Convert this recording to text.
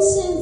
listen.